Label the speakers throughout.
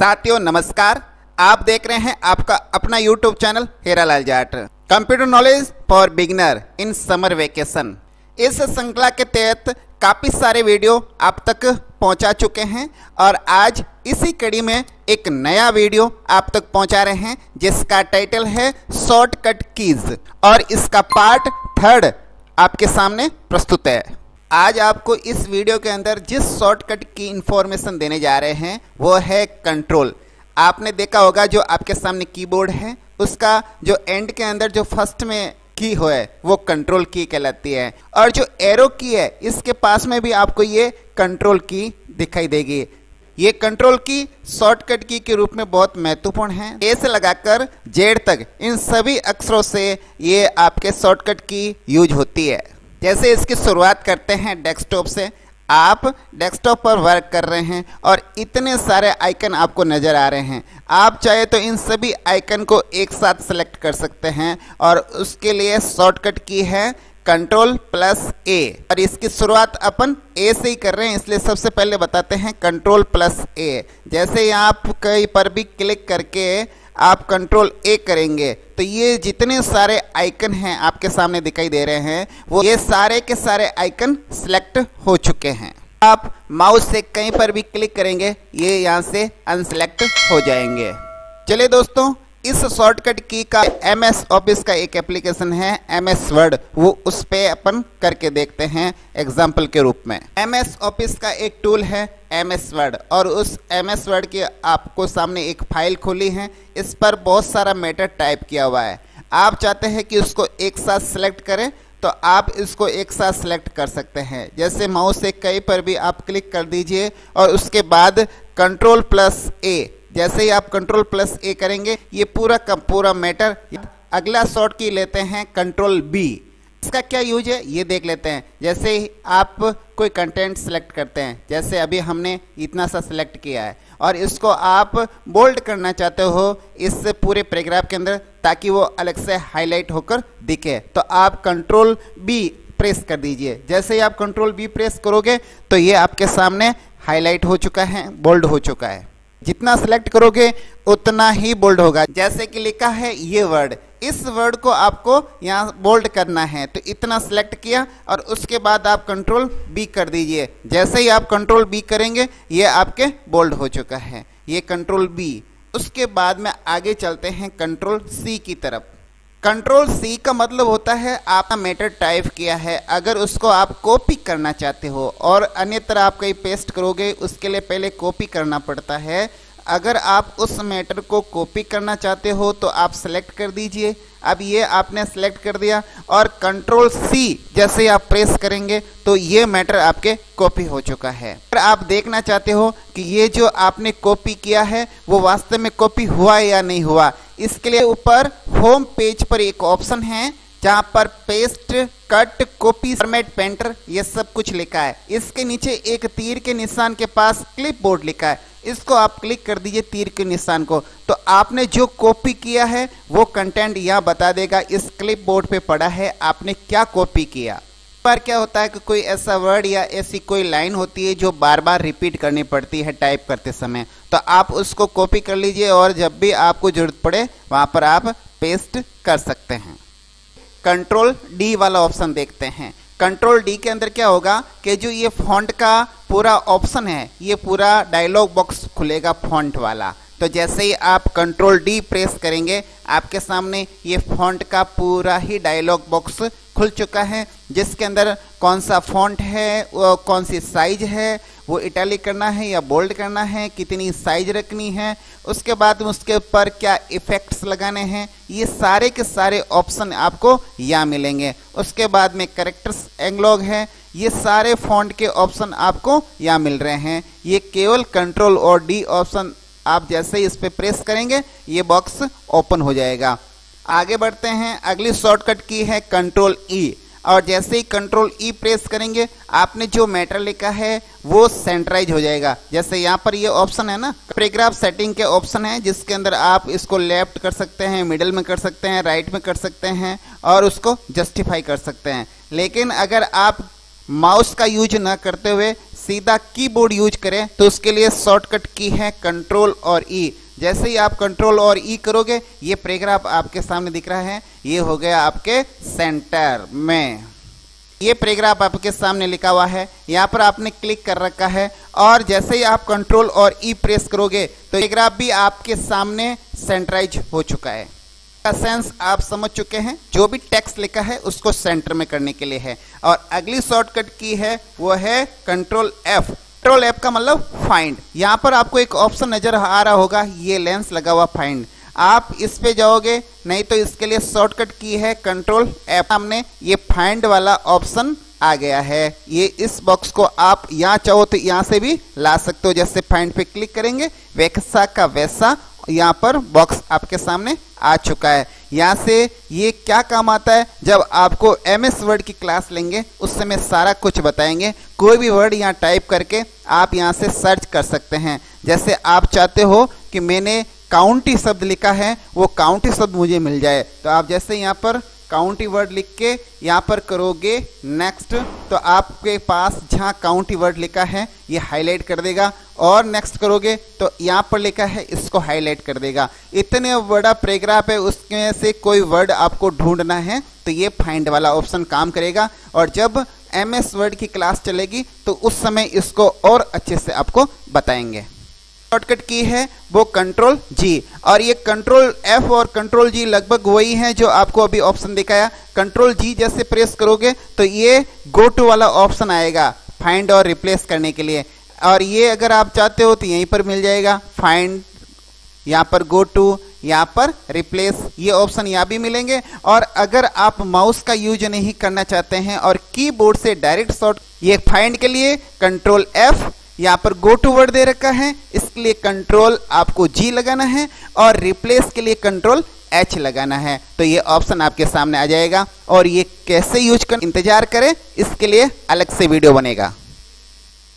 Speaker 1: साथियों, नमस्कार। आप देख रहे हैं आपका अपना YouTube channel, Heralal Jat. Computer knowledge for beginner in summer vacation इस श्रृंखला के तहत काफ़ी सारे वीडियो आप तक पहुँचा चुके हैं और आज इसी कड़ी में एक नया वीडियो आप तक पहुँचा रहे हैं, जिसका टाइटल है शॉर्टकट कीज और इसका पार्ट थर्ड आपके सामने प्रस्तुत है। आज आपको इस वीडियो के अंदर जिस शॉर्टकट की इंफॉर्मेशन देने जा रहे हैं, वो है कंट्रोल आपने देखा होगा जो आपके सामने कीबोर्ड है, उसका जो एंड के अंदर जो फ़र्स्ट में की हो है वो कंट्रोल की कहलाती है. और जो एरो की है, इसके पास में भी आपको ये कंट्रोल की दिखाई देगी. ये कंट्रोल की शॉर्टकट की के रूप में बहुत महत्वपूर्ण है. ए से लगाकर जेड तक, इन सभी अक्षरों से ये आपके शॉर्टकट की यूज़ होती है. जैसे इसकी शुरुआत करते हैं डेस्कटॉप से, आप डेस्कटॉप पर वर्क कर रहे हैं और इतने सारे आइकन आपको नज़र आ रहे हैं। आप चाहे तो इन सभी आइकन को एक साथ सेलेक्ट कर सकते हैं और उसके लिए शॉर्टकट की है कंट्रोल प्लस ए और इसकी शुरुआत अपन ए से ही कर रहे हैं, इसलिए सबसे पहले बताते हैं कंट्रोल प्लस ए जैसे यहाँ आप कहीं पर भी क्लिक करके आप कंट्रोल ए करेंगे तो ये जितने सारे आइकन हैं आपके सामने दिखाई दे रहे हैं, वो ये सारे के सारे आइकन सिलेक्ट हो चुके हैं। आप माउस से कहीं पर भी क्लिक करेंगे, ये यहाँ से अनसेलेक्ट हो जाएँगे। चले दोस्तों इस शॉर्टकट की का एम एस ऑफ़िस का एक एप्लीकेशन है एम एस वर्ड वो उस पर अपन करके देखते हैं एग्ज़ाम्पल के रूप में। एम एस ऑफ़िस का एक टूल है एम एस वर्ड और उस एम एस वर्ड की आपको सामने एक फ़ाइल खोली है, इस पर बहुत सारा मैटर टाइप किया हुआ है। आप चाहते हैं कि उसको एक साथ सेलेक्ट करें तो आप इसको एक साथ सेलेक्ट कर सकते हैं। जैसे माउस से कहीं पर भी आप क्लिक कर दीजिए, और उसके बाद कंट्रोल प्लस ए जैसे ही आप कंट्रोल प्लस ए करेंगे, ये पूरा का पूरा मैटर अगला शॉर्ट की लेते हैं कंट्रोल बी इसका क्या यूज़ है? ये देख लेते हैं। जैसे ही आप कोई कंटेंट सेलेक्ट करते हैं, जैसे अभी हमने इतना सा सिलेक्ट किया है, और इसको आप बोल्ड करना चाहते हो इस पूरे पैराग्राफ के अंदर, ताकि वो अलग से हाईलाइट होकर दिखे। तो आप कंट्रोल बी प्रेस कर दीजिए। जैसे ही आप कंट्रोल बी प्रेस करोगे तो ये आपके सामने हाईलाइट हो चुका है बोल्ड हो चुका है। जितना सेलेक्ट करोगे, उतना ही बोल्ड होगा। जैसे कि लिखा है ये वर्ड इस वर्ड को आपको यहाँ बोल्ड करना है। तो इतना सेलेक्ट किया और उसके बाद आप कंट्रोल बी कर दीजिए। जैसे ही आप कंट्रोल बी करेंगे, ये आपके बोल्ड हो चुका है। ये कंट्रोल बी उसके बाद में आगे चलते हैं कंट्रोल सी की तरफ़। कंट्रोल सी का मतलब होता है आपका मैटर टाइप किया है। अगर उसको आप कॉपी करना चाहते हो और अन्यत्र आप कहीं पेस्ट करोगे, उसके लिए पहले कॉपी करना पड़ता है। अगर आप उस मैटर को कॉपी करना चाहते हो तो आप सेलेक्ट कर दीजिए। अब ये आपने सेलेक्ट कर दिया और कंट्रोल सी जैसे आप प्रेस करेंगे तो ये मैटर आपके कॉपी हो चुका है। अगर आप देखना चाहते हो कि ये जो आपने कॉपी किया है, वो वास्तव में कॉपी हुआ या नहीं हुआ, इसके लिए ऊपर होम पेज पर एक ऑप्शन है, जहाँ पर paste cut copy format painter ये सब कुछ लिखा है। इसके नीचे एक तीर के निशान के पास क्लिप बोर्ड लिखा है। इसको आप क्लिक कर दीजिए तीर के निशान को। तो आपने जो कॉपी किया है, वो कंटेंट यहाँ बता देगा, इस क्लिप बोर्ड पर पड़ा है, आपने क्या कॉपी किया। पर क्या होता है कि कोई ऐसा वर्ड या ऐसी कोई लाइन होती है जो बार बार रिपीट करनी पड़ती है टाइप करते समय। तो आप उसको कॉपी कर लीजिए और जब भी आपको ज़रूरत पड़े, वहाँ पर आप पेस्ट कर सकते हैं। कंट्रोल डी वाला ऑप्शन देखते हैं। कंट्रोल डी के अंदर क्या होगा कि जो ये फॉन्ट का पूरा ऑप्शन है, ये पूरा डायलॉग बॉक्स खुलेगा फॉन्ट वाला। तो जैसे ही आप कंट्रोल डी प्रेस करेंगे, आपके सामने ये फॉन्ट का पूरा ही डायलॉग बॉक्स खुल चुका है, जिसके अंदर कौन सा फॉन्ट है कौन सी साइज़ है वो इटैलिक करना है या बोल्ड करना है, कितनी साइज़ रखनी है, उसके बाद उसके ऊपर क्या इफ़ेक्ट्स लगाने हैं, ये सारे के सारे ऑप्शन आपको यहाँ मिलेंगे। उसके बाद में करेक्टर्स एंगलॉग है, ये सारे फॉन्ट के ऑप्शन आपको यहाँ मिल रहे हैं। ये केवल कंट्रोल और डी ऑप्शन आप जैसे ही इस पर प्रेस करेंगे, ये बॉक्स ओपन हो जाएगा। आगे बढ़ते हैं, अगली शॉर्टकट की है कंट्रोल ई e. और जैसे ही कंट्रोल ई प्रेस करेंगे, आपने जो मैटर लिखा है, वो सेंट्राइज हो जाएगा जैसे यहाँ पर ये ऑप्शन है ना पैराग्राफ सेटिंग के ऑप्शन है, जिसके अंदर आप इसको लेफ़्ट कर सकते हैं मिडल में कर सकते हैं राइट में कर सकते हैं, और उसको जस्टिफाई कर सकते हैं लेकिन अगर आप माउस का यूज़ ना करते हुए सीधा कीबोर्ड यूज़ करें तो उसके लिए शॉर्टकट की है कंट्रोल और ई e। जैसे ही आप कंट्रोल और ई e करोगे, ये पैराग्राफ आपके सामने दिख रहा है। ये हो गया आपके सेंटर में। ये पैराग्राफ आपके सामने लिखा हुआ है। यहाँ पर आपने क्लिक कर रखा है। और जैसे ही आप कंट्रोल और ई e प्रेस करोगे तो पैराग्राफ भी आपके सामने सेंटराइज हो चुका है। का सेंस आप समझ चुके हैं। जो भी टेक्स्ट लिखा है, उसको सेंटर में करने के लिए है। और अगली शॉर्टकट की है, वो है कंट्रोल एफ़ कंट्रोल ऐप का मतलब फाइंड यहाँ पर आपको एक ऑप्शन नज़र आ रहा होगा, ये लेंस लगा हुआ फाइंड आप इस पे जाओगे, नहीं तो इसके लिए शॉर्टकट की है कंट्रोल ऐप सामने ये फाइंड वाला ऑप्शन आ गया है. ये इस बॉक्स को आप यहाँ चाहो तो यहाँ से भी ला सकते हो. जैसे फाइंड पे क्लिक करेंगे, वैसा का वैसा यहाँ पर बॉक्स आपके सामने आ चुका है। यहाँ से ये क्या काम आता है? जब आपको एम एस वर्ड की क्लास लेंगे, उस समय सारा कुछ बताएँगे। कोई भी वर्ड यहाँ टाइप करके आप यहाँ से सर्च कर सकते हैं। जैसे आप चाहते हो कि मैंने काउंटी शब्द लिखा है, वो काउंटी शब्द मुझे मिल जाए। तो आप जैसे यहाँ पर काउंटी वर्ड लिख के यहाँ पर करोगे नेक्स्ट तो आपके पास जहाँ काउंटी वर्ड लिखा है, ये हाईलाइट कर देगा। और नेक्स्ट करोगे तो यहाँ पर लिखा है, इसको हाईलाइट कर देगा। इतने बड़ा पैराग्राफ है, उसमें से कोई वर्ड आपको ढूंढना है तो ये फाइंड वाला ऑप्शन काम करेगा। और जब एम एस वर्ड की क्लास चलेगी तो उस समय इसको और अच्छे से आपको बताएँगे। शॉर्टकट की है, वो कंट्रोल जी और ये कंट्रोल एफ़ और कंट्रोल जी लगभग वही है जो आपको अभी ऑप्शन दिखाया। कंट्रोल जी जैसे प्रेस करोगे तो ये गो टू वाला ऑप्शन आएगा फाइंड और रिप्लेस करने के लिए। और ये अगर आप चाहते हो तो यहीं पर मिल जाएगा फाइंड यहाँ पर गो टू यहाँ पर रिप्लेस ये ऑप्शन यहाँ भी मिलेंगे। और अगर आप माउस का यूज़ नहीं करना चाहते हैं और कीबोर्ड से डायरेक्ट शॉर्ट ये फाइंड के लिए कंट्रोल एफ़ यहाँ पर गो टू वर्ड दे रखा है। इसके लिए कंट्रोल आपको जी लगाना है और रिप्लेस के लिए कंट्रोल एच लगाना है। तो ये ऑप्शन आपके सामने आ जाएगा और ये कैसे यूज़ कर इंतज़ार करें। इसके लिए अलग से वीडियो बनेगा।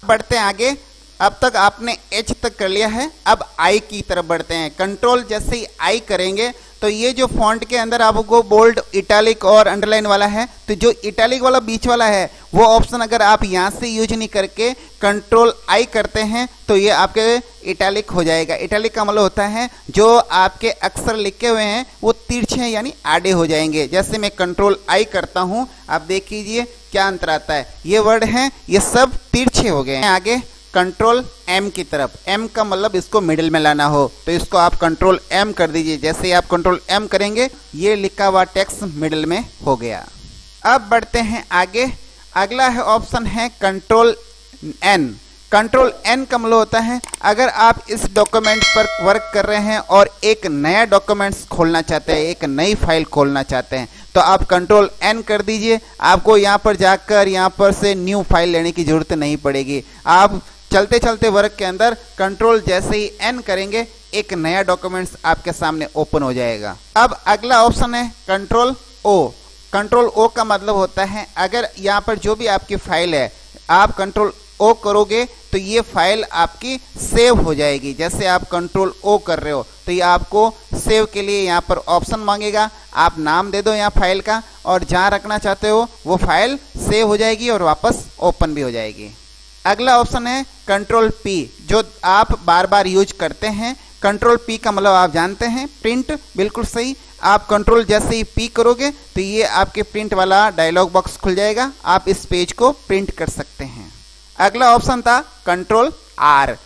Speaker 1: बढ़ते हैं आगे। अब तक आपने एच तक कर लिया है। अब आई की तरफ़ बढ़ते हैं। कंट्रोल जैसे ही आई करेंगे तो ये जो फॉन्ट के अंदर आपको बोल्ड इटैलिक और अंडरलाइन वाला है तो जो इटैलिक वाला बीच वाला है, वो ऑप्शन अगर आप यहाँ से यूज़ नहीं करके कंट्रोल आई करते हैं तो ये आपके इटैलिक हो जाएगा। इटैलिक का मतलब होता है जो आपके अक्सर लिखे हुए हैं, वो तिरछे यानी आड़े हो जाएँगे। जैसे मैं कंट्रोल आई करता हूँ, आप देख लीजिए क्या अंतर आता है? ये वर्ड हैं, ये सब तिरछे हो गए हैं। आगे कंट्रोल एम की तरफ़। एम का मतलब इसको मिडिल में लाना हो। तो इसको आप कंट्रोल एम कर दीजिए। जैसे ही आप कंट्रोल एम करेंगे, ये लिखा हुआ टेक्स मिडिल में हो गया। अब बढ़ते हैं आगे। अगला है ऑप्शन है कंट्रोल एन कंट्रोल एन का मतलब होता है, अगर आप इस डॉक्यूमेंट पर वर्क कर रहे हैं और एक नया डॉक्यूमेंट्स खोलना चाहते हैं, एक नई फ़ाइल खोलना चाहते हैं तो आप कंट्रोल एन कर दीजिए। आपको यहाँ पर जाकर, यहाँ पर से न्यू फ़ाइल लेने की ज़रूरत नहीं पड़ेगी। आप चलते चलते वर्क के अंदर कंट्रोल जैसे ही एन करेंगे, एक नया डॉक्यूमेंट्स आपके सामने ओपन हो जाएगा। अब अगला ऑप्शन है कंट्रोल ओ कंट्रोल ओ का मतलब होता है, अगर यहाँ पर जो भी आपकी फ़ाइल है, आप कंट्रोल ओ करोगे तो ये फ़ाइल आपकी सेव हो जाएगी। जैसे आप कंट्रोल ओ कर रहे हो तो ये आपको सेव के लिए यहाँ पर ऑप्शन मांगेगा। आप नाम दे दो यहाँ फ़ाइल का, और जहाँ रखना चाहते हो, वो फ़ाइल सेव हो जाएगी और वापस ओपन भी हो जाएगी। अगला ऑप्शन है कंट्रोल पी जो आप बार बार यूज़ करते हैं। कंट्रोल पी का मतलब आप जानते हैं प्रिंट बिल्कुल सही। आप कंट्रोल जैसे ही पी करोगे तो ये आपके प्रिंट वाला डायलॉग बॉक्स खुल जाएगा। आप इस पेज को प्रिंट कर सकते हैं। अगला ऑप्शन था कंट्रोल आर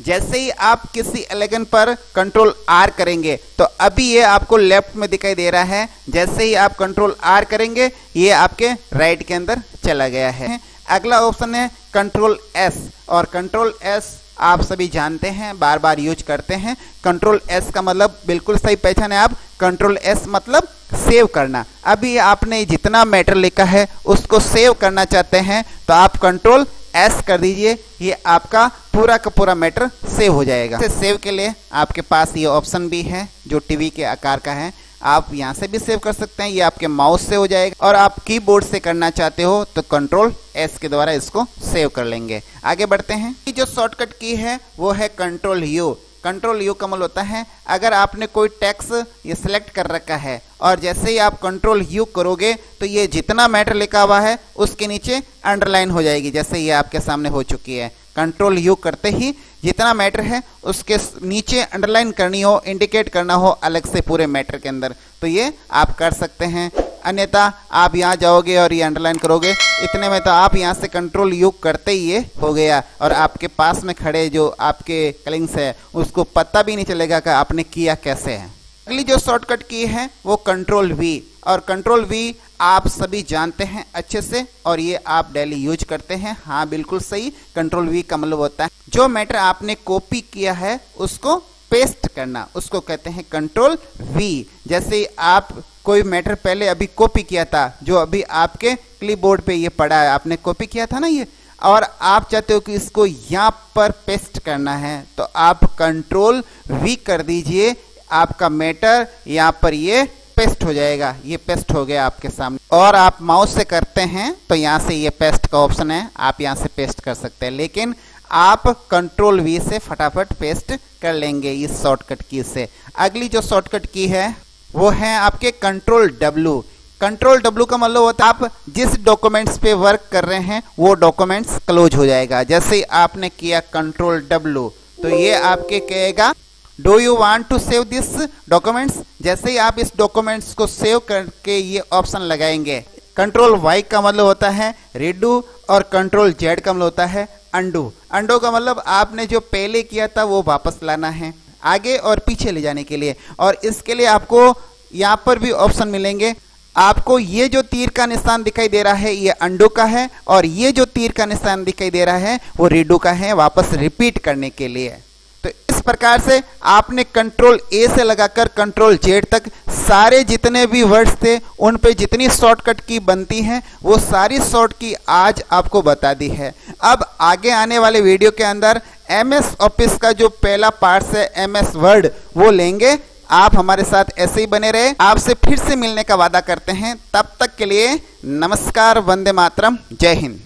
Speaker 1: जैसे ही आप किसी एलेगन पर कंट्रोल आर करेंगे तो अभी ये आपको लेफ़्ट में दिखाई दे रहा है। जैसे ही आप कंट्रोल आर करेंगे, ये आपके राइट के अंदर चला गया है। अगला ऑप्शन है कंट्रोल एस और कंट्रोल एस आप सभी जानते हैं बार बार यूज़ करते हैं। कंट्रोल एस का मतलब बिल्कुल सही पहचान है आप। कंट्रोल एस मतलब सेव करना। अभी आपने जितना मैटर लिखा है, उसको सेव करना चाहते हैं तो आप कंट्रोल एस कर दीजिए। ये आपका पूरा का पूरा मैटर सेव हो जाएगा। सेव के लिए आपके पास ये ऑप्शन भी है, जो टीवी के आकार का है। आप यहाँ से भी सेव कर सकते हैं, ये आपके माउस से हो जाएगा। और आप कीबोर्ड से करना चाहते हो तो कंट्रोल एस के द्वारा इसको सेव कर लेंगे। आगे बढ़ते हैं। जो शॉर्टकट की है, वो है कंट्रोल यू कंट्रोल यू कमल होता है, अगर आपने कोई टैक्स ये सिलेक्ट कर रखा है, और जैसे ही आप कंट्रोल यू करोगे तो ये जितना मैटर लिखा हुआ है, उसके नीचे अंडरलाइन हो जाएगी, जैसे ये आपके सामने हो चुकी है। कंट्रोल यू करते ही जितना मैटर है, उसके नीचे अंडरलाइन करनी हो इंडिकेट करना हो, अलग से पूरे मैटर के अंदर। तो ये आप कर सकते हैं। अन्यथा, आप यहाँ जाओगे और ये अंडरलाइन करोगे। इतने में तो आप यहाँ से कंट्रोल यू करते ही ये हो गया। और आपके पास में खड़े जो आपके कलिंग्स है, उसको पता भी नहीं चलेगा कि आपने किया कैसे है। अगली जो शॉर्टकट की है, वो कंट्रोल वी और कंट्रोल वी आप सभी जानते हैं अच्छे से, और ये आप डेली यूज़ करते हैं। हाँ बिल्कुल सही कंट्रोल वी का मतलब होता है। जो मैटर आपने कॉपी किया है, उसको पेस्ट करना। उसको कहते हैं कंट्रोल वी जैसे आप कोई मैटर पहले अभी कॉपी किया था, जो अभी आपके क्लिपबोर्ड पे ये पड़ा है, आपने कॉपी किया था ना ये? और आप चाहते हो कि इसको यहाँ पर पेस्ट करना है तो आप कंट्रोल वी कर दीजिए। आपका मैटर यहाँ पर ये पेस्ट हो जाएगा। ये पेस्ट हो गया आपके सामने। और आप माउस से करते हैं तो यहाँ से ये पेस्ट का ऑप्शन है। आप यहाँ से पेस्ट कर सकते हैं। लेकिन आप कंट्रोल वी से फटाफट पेस्ट कर लेंगे इस शॉर्टकट की से। अगली जो शॉर्टकट की है, वो है आपके कंट्रोल डब्ल्यू कंट्रोल डब्ल्यू का मतलब होता है, आप जिस डॉक्यूमेंट्स पे वर्क कर रहे हैं, वो डॉक्यूमेंट्स क्लोज हो जाएगा। जैसे आपने किया कंट्रोल डब्ल्यू तो ये आपके कहेगा do you want to save this documents जैसे ही आप इस डॉक्यूमेंट्स को सेव करके ये ऑप्शन लगाएँगे कंट्रोल वाई का मतलब होता है रिडू और कंट्रोल जेड का मतलब होता है अंडू अंडो का मतलब आपने जो पहले किया था वो वापस लाना है, आगे और पीछे ले जाने के लिए। और इसके लिए आपको यहाँ पर भी ऑप्शन मिलेंगे। आपको ये जो तीर का निशान दिखाई दे रहा है, ये अंडो का है, और ये जो तीर का निशान दिखाई दे रहा है, वो रिडू का है, वापस रिपीट करने के लिए। प्रकार से आपने कंट्रोल ए से लगाकर कंट्रोल जेड तक सारे जितने भी वर्ड्स थे, उन पे जितनी शॉर्टकट की बनती हैं, वो सारी शॉर्ट की आज आपको बता दी है। अब आगे आने वाले वीडियो के अंदर एम एस ऑफ़िस का जो पहला पार्ट है एम एस वर्ड वो लेंगे। आप हमारे साथ ऐसे ही बने रहे। आपसे फिर से मिलने का वादा करते हैं। तब तक के लिए नमस्कार, वंदे मातरम, जय हिंद।